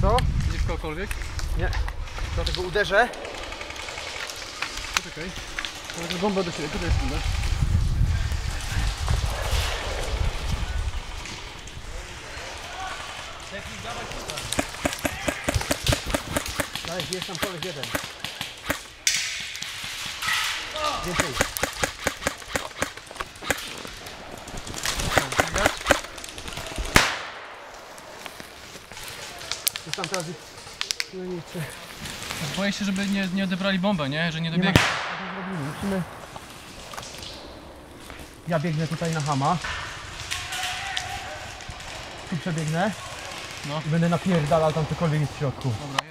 Co? Widzisz kogokolwiek? Nie. Dlatego uderzę. Poczekaj. Teraz bombę do siebie, tutaj jest bomba. Daj, jest tam koleś jeden. Więcej. Jest tam teraz... No nic. Boję się, żeby nie, nie odebrali bombę, nie? Że nie Nie dobiegli. Musimy... Ja biegnę tutaj na hama. Tu przebiegnę. No. I będę napierdalał tam cokolwiek jest w środku. Dobra,